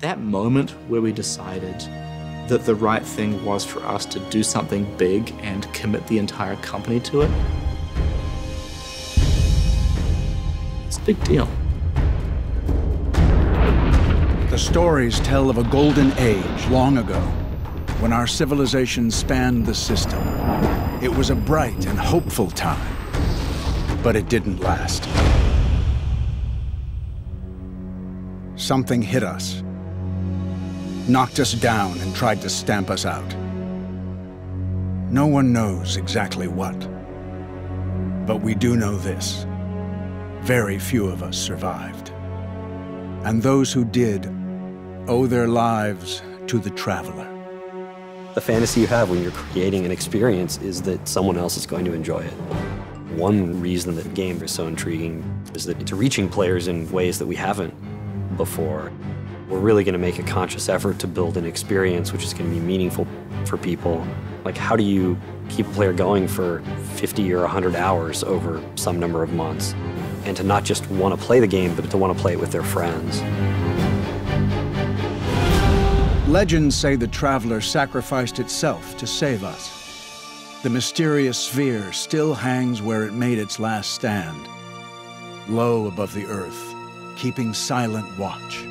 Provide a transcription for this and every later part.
That moment where we decided that the right thing was for us to do something big and commit the entire company to it, it's a big deal. The stories tell of a golden age long ago when our civilization spanned the system. It was a bright and hopeful time, but it didn't last. Something hit us, knocked us down and tried to stamp us out. No one knows exactly what, but we do know this. Very few of us survived. And those who did owe their lives to the traveler. The fantasy you have when you're creating an experience is that someone else is going to enjoy it. One reason that the game is so intriguing is that it's reaching players in ways that we haven't before. We're really going to make a conscious effort to build an experience which is going to be meaningful for people. Like, how do you keep a player going for 50 or 100 hours over some number of months? And to not just want to play the game, but to want to play it with their friends. Legends say the Traveler sacrificed itself to save us. The mysterious sphere still hangs where it made its last stand, low above the earth, keeping silent watch.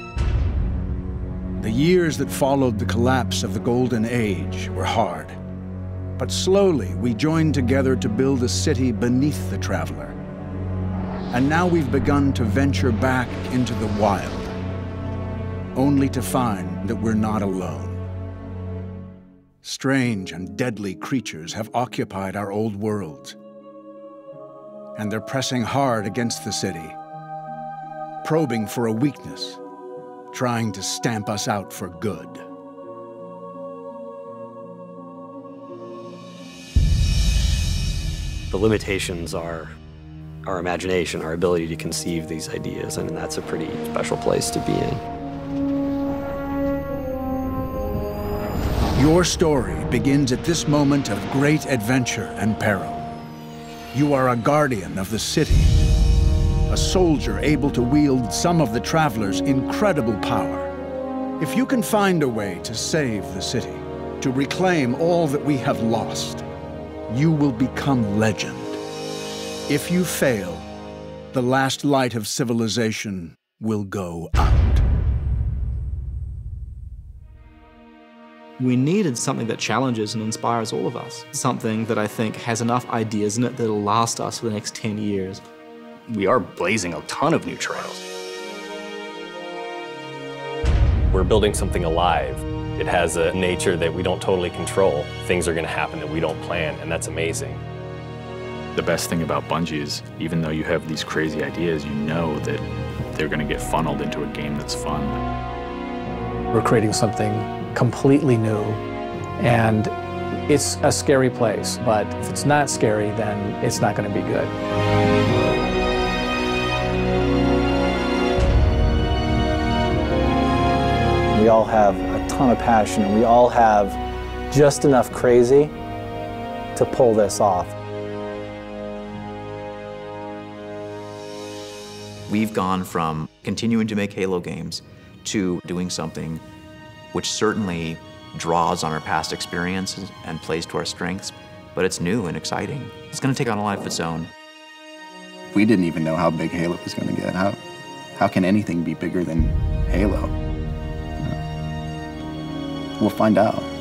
The years that followed the collapse of the Golden Age were hard. But slowly, we joined together to build a city beneath the Traveler. And now we've begun to venture back into the wild, only to find that we're not alone. Strange and deadly creatures have occupied our old world. and they're pressing hard against the city, probing for a weakness, trying to stamp us out for good. The limitations are our imagination, our ability to conceive these ideas, and that's a pretty special place to be in. Your story begins at this moment of great adventure and peril. You are a guardian of the city, a soldier able to wield some of the Traveler's incredible power. If you can find a way to save the city, to reclaim all that we have lost, you will become legend. If you fail, the last light of civilization will go out. We needed something that challenges and inspires all of us. Something that I think has enough ideas in it that'll last us for the next 10 years. We are blazing a ton of new trails. We're building something alive. It has a nature that we don't totally control. Things are going to happen that we don't plan, and that's amazing. The best thing about Bungie is, even though you have these crazy ideas, you know that they're going to get funneled into a game that's fun. We're creating something completely new, and it's a scary place, but if it's not scary, then it's not going to be good. We all have a ton of passion, and we all have just enough crazy to pull this off. We've gone from continuing to make Halo games to doing something which certainly draws on our past experiences and plays to our strengths, but it's new and exciting. It's going to take on a life of its own. We didn't even know how big Halo was going to get. How, how can anything be bigger than Halo? We'll find out.